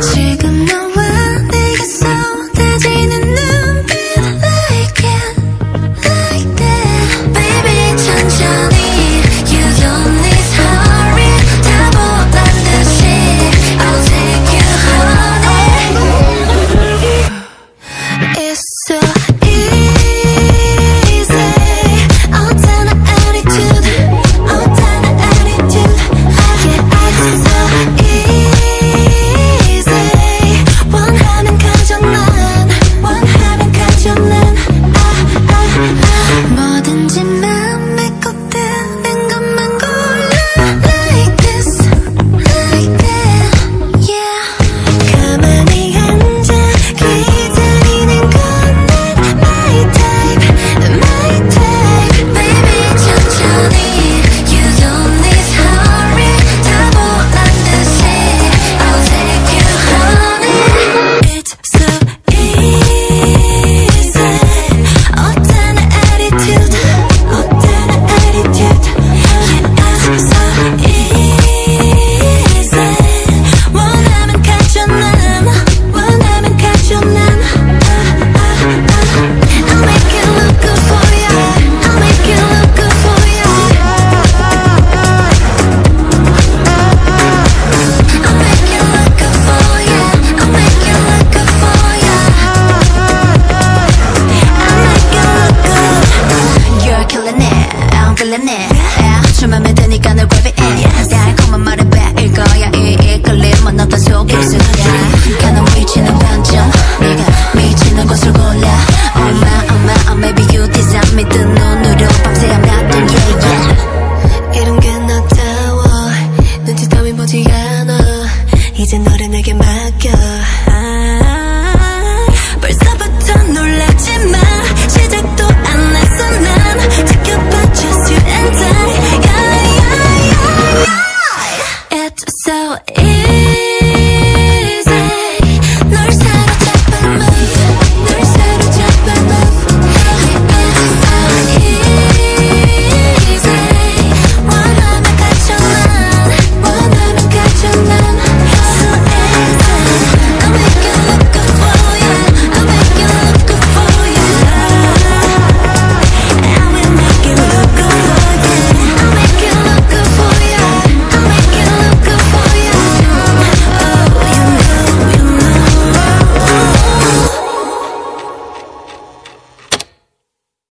지금 넌 이제 너를 내게 맡겨. 아.